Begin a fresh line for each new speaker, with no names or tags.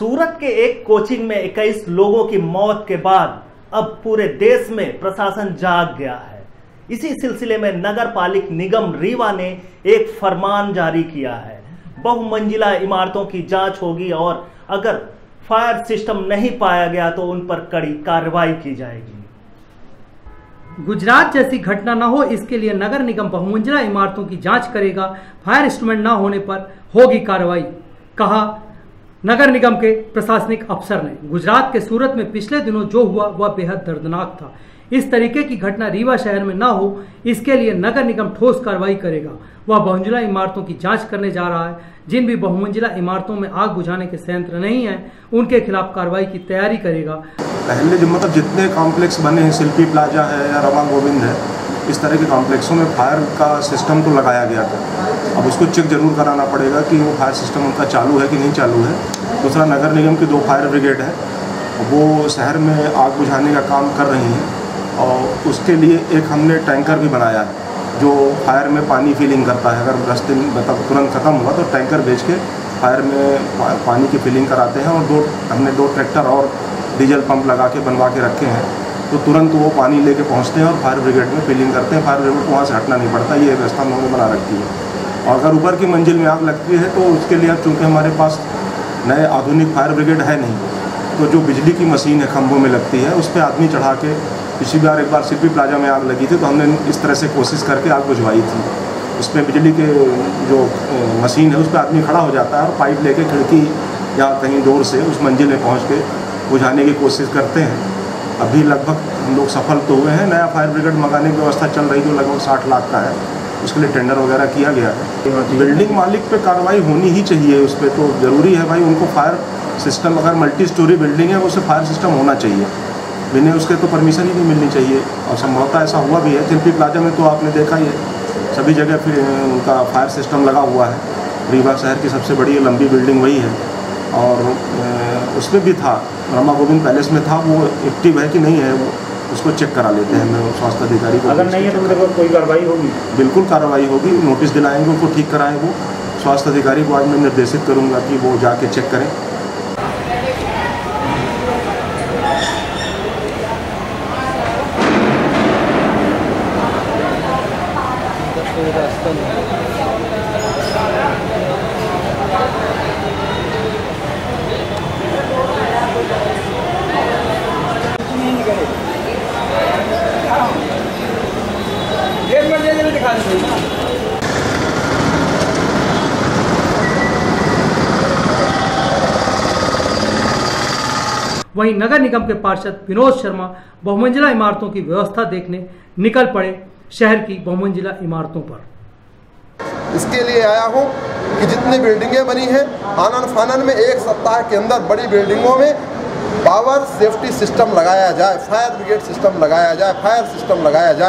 सूरत के एक कोचिंग में 21 लोगों की मौत के बाद अब पूरे देश में प्रशासन जाग गया है। इसी सिलसिले में नगर पालिक निगम रीवा ने एक फरमान जारी किया है। बहुमंजिला इमारतों की जाँच होगी और अगर फायर सिस्टम नहीं पाया गया तो उन पर कड़ी कार्रवाई की जाएगी।
गुजरात जैसी घटना न हो, इसके लिए नगर निगम बहुमंजिला इमारतों की जाँच करेगा। फायर इंस्ट्रूमेंट न होने पर होगी कार्रवाई, कहा नगर निगम के प्रशासनिक अफसर ने गुजरात के सूरत में पिछले दिनों जो हुआ, वह बेहद दर्दनाक था। इस तरीके की घटना रीवा शहर में न हो, इसके लिए नगर निगम ठोस कार्रवाई करेगा। वह बहुमंजिला इमारतों की जाँच करने जा रहा है। जिन भी बहुमंजिला इमारतों में आग बुझाने के संयंत्र नहीं है, उनके खिलाफ कार्रवाई की तैयारी करेगा।
पहले जो मतलब जितने कॉम्प्लेक्स बने हैं, शिल्पी प्लाजा है या रमा गोविंद है इस तरह के कॉम्प्लेक्सों में फायर का सिस्टम तो लगाया गया था। अब उसको चेक ज़रूर कराना पड़ेगा कि वो फायर सिस्टम उनका चालू है कि नहीं चालू है। दूसरा, नगर निगम की दो फायर ब्रिगेड है, वो शहर में आग बुझाने का काम कर रही हैं और उसके लिए एक हमने टैंकर भी बनाया है, जो फायर में पानी फिलिंग करता है। अगर दिन मतलब तुरंत ख़त्म हुआ तो टैंकर भेज के फायर में पानी की फिलिंग कराते हैं और दो, हमने दो ट्रैक्टर और डीजल पंप लगा के बनवा के रखे हैं। तो तुरंत वो पानी लेके पहुँचते हैं और फायर ब्रिगेड में फिलिंग करते हैं। फायर ब्रिगेड को वहाँ से हटना नहीं पड़ता, ये व्यवस्था हम लोगों ने बना रखी है। और अगर ऊपर की मंजिल में आग लगती है तो उसके लिए अब चूँकि हमारे पास नए आधुनिक फायर ब्रिगेड है नहीं तो जो बिजली की मशीन है खम्भों में लगती है, उस पर आदमी चढ़ा के पिछली बार एक बार सिपी प्लाजा में आग लगी थी तो हमने इस तरह से कोशिश करके आग बुझवाई थी। उसमें बिजली के जो मशीन है, उस पर आदमी खड़ा हो जाता है और पाइप लेके खिड़की या कहीं डोर से उस मंजिल में पहुँच के बुझाने की कोशिश करते हैं। अभी लगभग हम लोग सफल तो हुए हैं। नया फायर ब्रिगेड मंगाने की व्यवस्था चल रही जो लगभग साठ लाख का है। उसके लिए टेंडर वगैरह किया गया है। बिल्डिंग मालिक पे कार्रवाई होनी ही चाहिए उस पर तो ज़रूरी है भाई। उनको फायर सिस्टम अगर मल्टी स्टोरी बिल्डिंग है, उसे फायर सिस्टम होना चाहिए। बिना उसके तो परमिशन ही नहीं मिलनी चाहिए। और संभवतः ऐसा हुआ भी है। तिरपी प्लाजा में तो आपने देखा ही है। सभी जगह फिर उनका फायर सिस्टम लगा हुआ है। रीवा शहर की सबसे बड़ी लंबी बिल्डिंग वही है। और उसमें भी था। रमा गोविंद पैलेस में था वो एक्टिव है कि नहीं है वो उसको चेक करा लेते हैं। मैं स्वास्थ्य अधिकारी को
अगर नहीं है तो मतलब कोई कार्रवाई होगी?
बिल्कुल कार्रवाई होगी। नोटिस दिलाएँगे उनको ठीक कराएँ वो। स्वास्थ्य अधिकारी को आज मैं निर्देशित करूँगा कि वो जाके चेक करें।
दिखा
वहीं नगर निगम के पार्षद विनोद शर्मा बहुमंजिला इमारतों की व्यवस्था देखने निकल पड़े शहर की बहुमंजिला इमारतों पर।
इसके लिए आया हूँ कि जितनी बिल्डिंगें बनी हैं, आनंद फानन में एक सप्ताह के अंदर बड़ी बिल्डिंगों में पावर सेफ्टी सिस्टम लगाया जाए फायर ब्रिगेड सिस्टम लगाया जाए फायर सिस्टम लगाया जाए।